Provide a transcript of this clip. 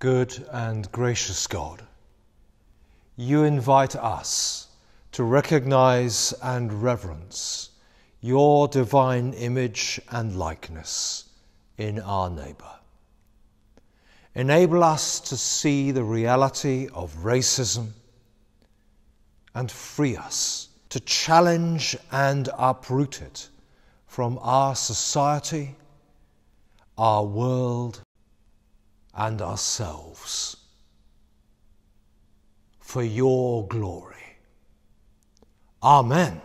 Good and gracious God, you invite us to recognize and reverence your divine image and likeness in our neighbor. Enable us to see the reality of racism and free us to challenge and uproot it from our society, our world, and ourselves for your glory. Amen.